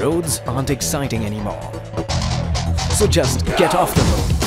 roads aren't exciting anymore. So just get off the road.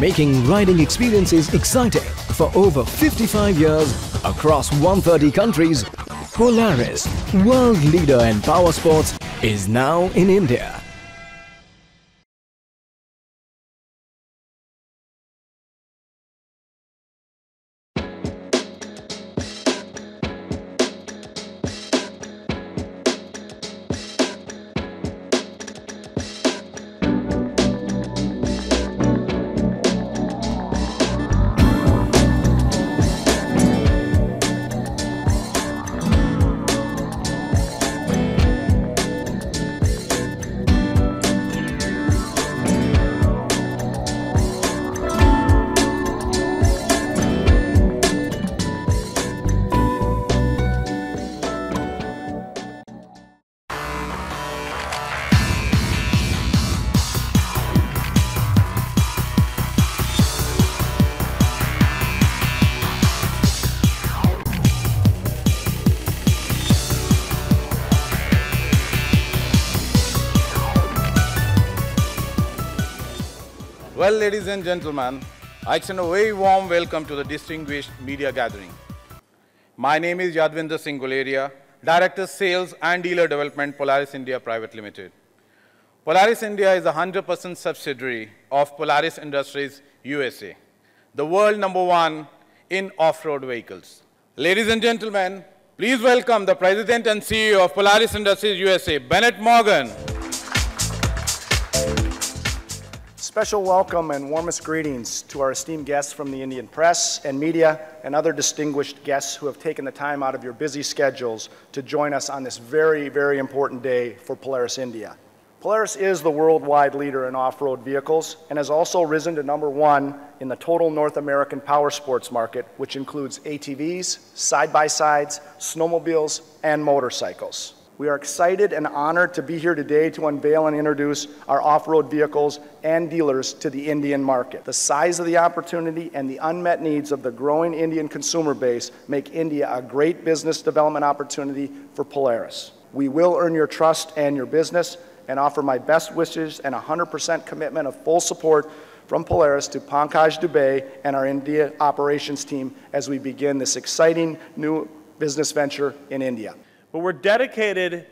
Making riding experiences exciting for over 55 years across 130 countries, Polaris, world leader in power sports, is now in India. Well, ladies and gentlemen, I extend a very warm welcome to the distinguished media gathering. My name is Yadvinder Singh Guleria, Director Sales and Dealer Development, Polaris India Private Limited. Polaris India is a 100% subsidiary of Polaris Industries USA, the world number one in off-road vehicles. Ladies and gentlemen, please welcome the President and CEO of Polaris Industries USA, Bennett Morgan. Special welcome and warmest greetings to our esteemed guests from the Indian press and media and other distinguished guests who have taken the time out of your busy schedules to join us on this very, very important day for Polaris India. Polaris is the worldwide leader in off-road vehicles and has also risen to number one in the total North American power sports market, which includes ATVs, side-by-sides, snowmobiles, and motorcycles. We are excited and honored to be here today to unveil and introduce our off-road vehicles and dealers to the Indian market. The size of the opportunity and the unmet needs of the growing Indian consumer base make India a great business development opportunity for Polaris. We will earn your trust and your business and offer my best wishes and 100% commitment of full support from Polaris to Pankaj Dubey and our India operations team as we begin this exciting new business venture in India but we're dedicated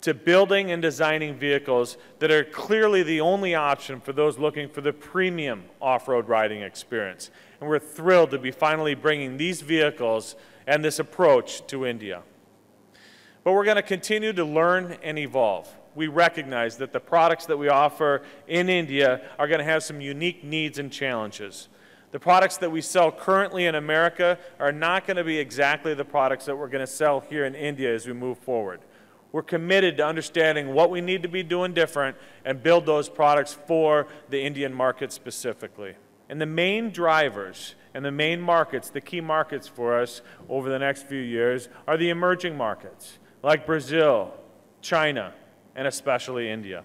to building and designing vehicles that are clearly the only option for those looking for the premium off-road riding experience. And we're thrilled to be finally bringing these vehicles and this approach to India. But we're going to continue to learn and evolve. We recognize that the products that we offer in India are going to have some unique needs and challenges. The products that we sell currently in America are not going to be exactly the products that we're going to sell here in India as we move forward. We're committed to understanding what we need to be doing different and build those products for the Indian market specifically. And the main drivers and the main markets, the key markets for us over the next few years, are the emerging markets like Brazil, China, and especially India.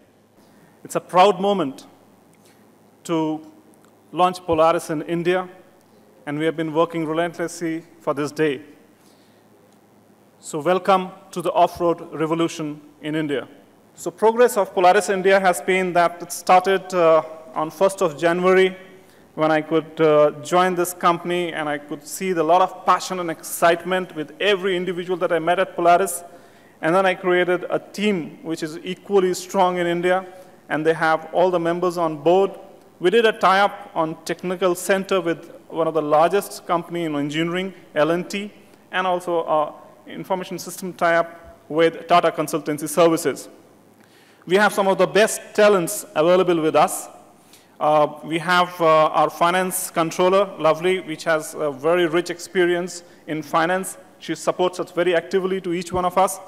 It's a proud moment to launch Polaris in India, and we have been working relentlessly for this day. So welcome to the off-road revolution in India. So progress of Polaris India has been that it started uh, on 1st of January when I could uh, join this company and I could see the lot of passion and excitement with every individual that I met at Polaris. And then I created a team which is equally strong in India, and they have all the members on board We did a tie-up on technical center with one of the largest company in engineering, L&T, and also our information system tie-up with Tata Consultancy Services. We have some of the best talents available with us. Uh, we have uh, our finance controller, Lovely, which has a very rich experience in finance. She supports us very actively to each one of us.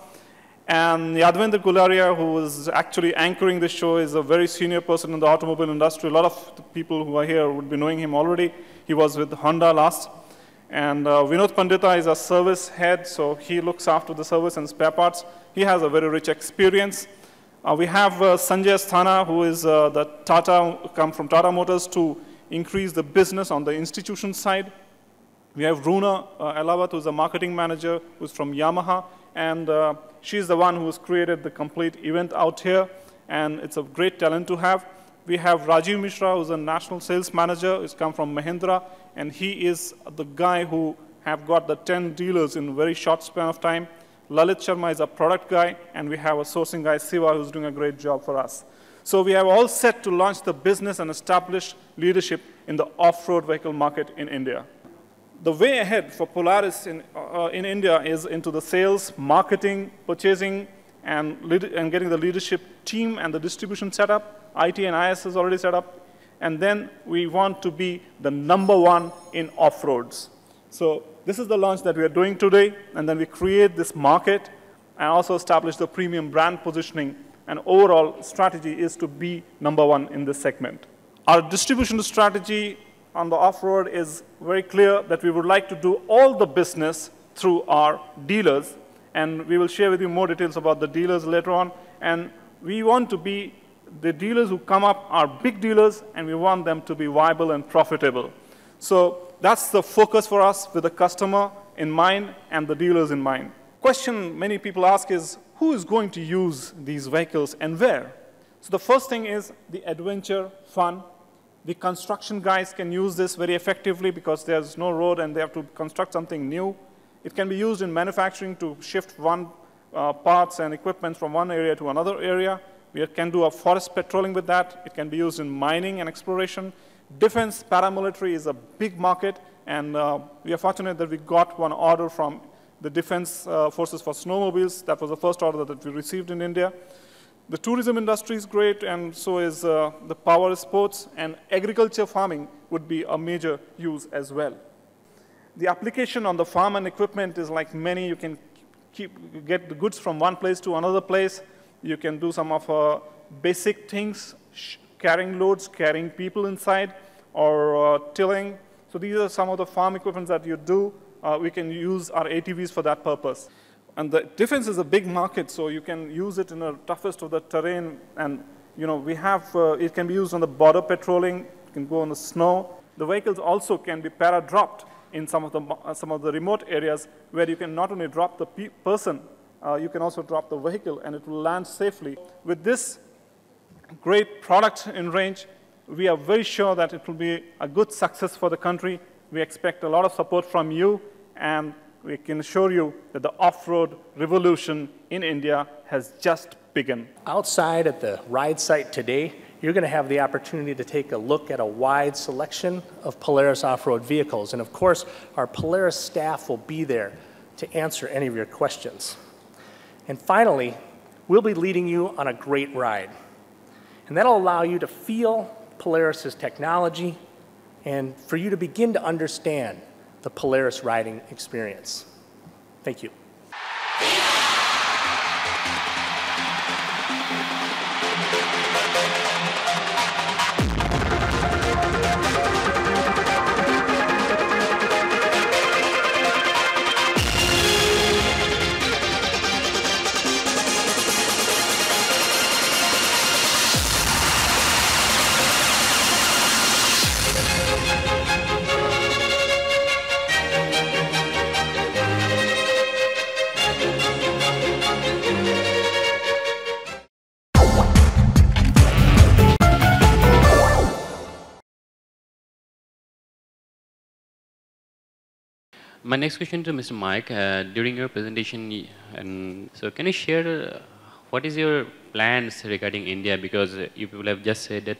And Yadvinder Guleria, who is actually anchoring the show, is a very senior person in the automobile industry. A lot of people who are here would be knowing him already. He was with Honda last. And uh, Vinod Pandita is a service head, so he looks after the service and spare parts. He has a very rich experience. Uh, we have uh, Sanjay Asthana, who is uh, the Tata, come from Tata Motors to increase the business on the institution side. We have Runa uh, Elawat, who's a marketing manager, who's from Yamaha, and uh, she's the one who's created the complete event out here, and it's a great talent to have. We have Rajiv Mishra, who's a national sales manager, who's come from Mahindra, and he is the guy who have got the 10 dealers in a very short span of time. Lalit Sharma is a product guy, and we have a sourcing guy, Siva, who's doing a great job for us. So we have all set to launch the business and establish leadership in the off-road vehicle market in India the way ahead for Polaris in, uh, in India is into the sales, marketing, purchasing, and, and getting the leadership team and the distribution set up. IT and IS is already set up. And then we want to be the number one in off-roads. So this is the launch that we are doing today. And then we create this market and also establish the premium brand positioning. And overall strategy is to be number one in this segment. Our distribution strategy on the off-road is very clear that we would like to do all the business through our dealers. And we will share with you more details about the dealers later on. And we want to be the dealers who come up are big dealers, and we want them to be viable and profitable. So that's the focus for us with the customer in mind and the dealers in mind. Question many people ask is, who is going to use these vehicles and where? So the first thing is the adventure, fun, the construction guys can use this very effectively because there's no road and they have to construct something new. It can be used in manufacturing to shift one uh, parts and equipment from one area to another area. We can do a forest patrolling with that. It can be used in mining and exploration. Defense paramilitary is a big market, and uh, we are fortunate that we got one order from the Defense uh, Forces for snowmobiles. That was the first order that we received in India. The tourism industry is great, and so is uh, the power sports, and agriculture farming would be a major use as well. The application on the farm and equipment is like many. You can keep, get the goods from one place to another place. You can do some of uh, basic things, carrying loads, carrying people inside, or uh, tilling. So these are some of the farm equipment that you do. Uh, we can use our ATVs for that purpose. And the defense is a big market, so you can use it in the toughest of the terrain. And you know, we have, uh, it can be used on the border patrolling, it can go on the snow. The vehicles also can be para-dropped in some of, the, uh, some of the remote areas where you can not only drop the pe person, uh, you can also drop the vehicle and it will land safely. With this great product in range, we are very sure that it will be a good success for the country. We expect a lot of support from you and we can assure you that the off-road revolution in India has just begun. Outside at the ride site today, you're going to have the opportunity to take a look at a wide selection of Polaris off-road vehicles. And of course, our Polaris staff will be there to answer any of your questions. And finally, we'll be leading you on a great ride. And that'll allow you to feel Polaris's technology and for you to begin to understand the Polaris riding experience. Thank you. My next question to Mr. Mike, uh, during your presentation, and so can you share uh, what is your plans regarding India? Because you people have just said that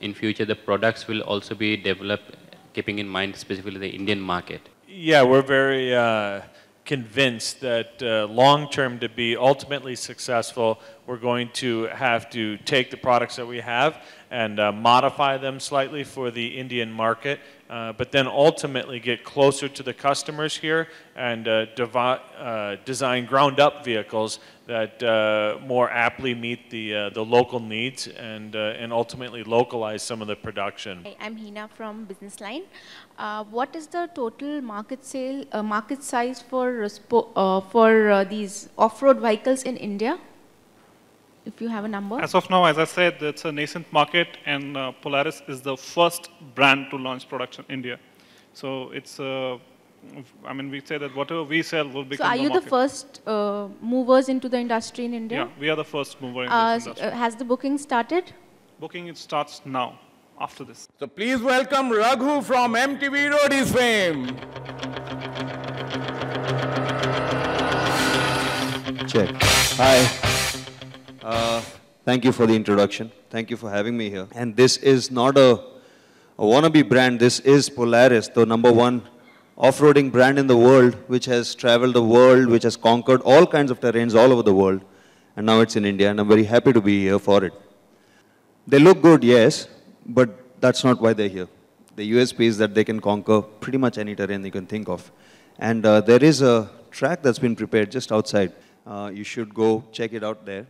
in future the products will also be developed keeping in mind specifically the Indian market? Yeah, we're very uh, convinced that uh, long term to be ultimately successful, we're going to have to take the products that we have and uh, modify them slightly for the Indian market, uh, but then ultimately get closer to the customers here and uh, uh, design ground up vehicles that uh, more aptly meet the, the local needs and, and ultimately localize some of the production. I'm Hina from Business Line. what is the total market sale, market size for, for these off-road vehicles in India? If you have a number? As of now, as I said, it's a nascent market, and uh, Polaris is the first brand to launch production in India. So it's, uh, I mean, we say that whatever we sell will become So are you the, the first uh, movers into the industry in India? Yeah, we are the first mover in uh, this industry. Uh, has the booking started? Booking it starts now, after this. So please welcome Raghu from MTV Roadies fame. Check. Hi. Uh, thank you for the introduction. Thank you for having me here. And this is not a, a wannabe brand. This is Polaris, the number one off-roading brand in the world, which has traveled the world, which has conquered all kinds of terrains all over the world. And now it's in India, and I'm very happy to be here for it. They look good, yes, but that's not why they're here. The USP is that they can conquer pretty much any terrain you can think of. And uh, there is a track that's been prepared just outside. Uh, you should go check it out there.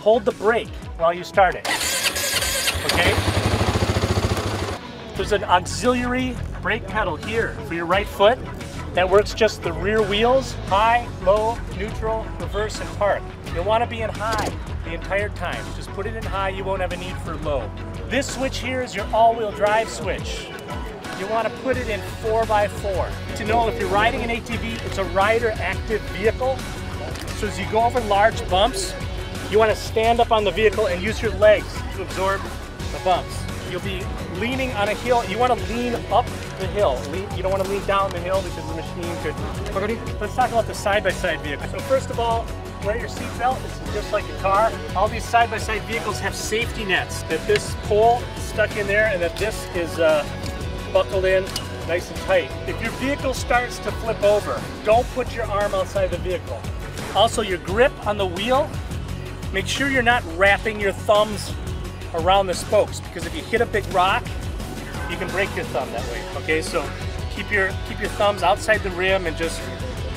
Hold the brake while you start it. Okay? There's an auxiliary brake pedal here for your right foot that works just the rear wheels, high, low, neutral, reverse, and park. You'll want to be in high the entire time. Just put it in high, you won't have a need for low. This switch here is your all-wheel drive switch. You want to put it in 4x4. To know if you're riding an ATV, it's a rider active vehicle. So as you go over large bumps, you want to stand up on the vehicle and use your legs to absorb the bumps. You'll be leaning on a hill. You want to lean up the hill. you don't want to lean down the hill because the machine could... Let's talk about the side-by-side -side vehicle. So first of all, wear your seatbelt. It's just like a car. All these side-by-side -side vehicles have safety nets. That this pole stuck in there and that this is uh, buckled in nice and tight. If your vehicle starts to flip over, don't put your arm outside the vehicle. Also, your grip on the wheel Make sure you're not wrapping your thumbs around the spokes because if you hit a big rock, you can break your thumb that way. Okay, so keep your keep your thumbs outside the rim and just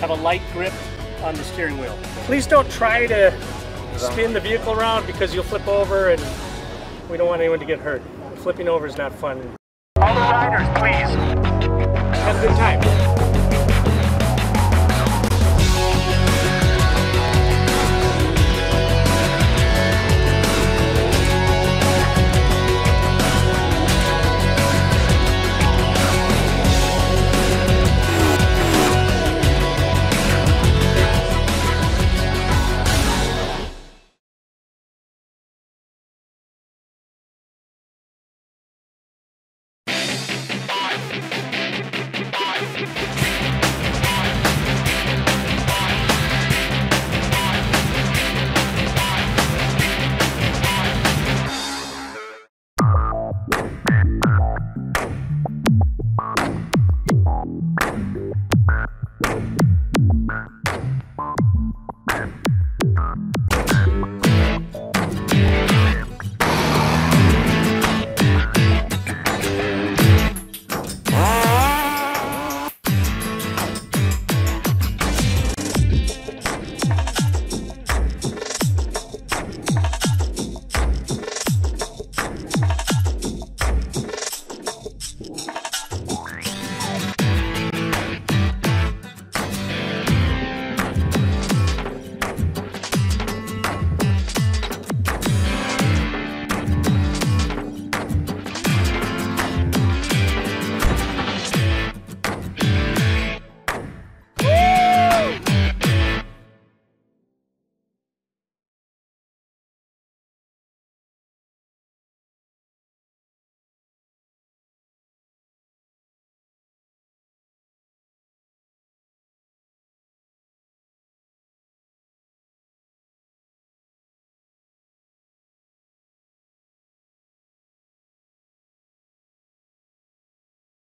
have a light grip on the steering wheel. Please don't try to spin the vehicle around because you'll flip over and we don't want anyone to get hurt. Flipping over is not fun. All the riders, please. Have a good time.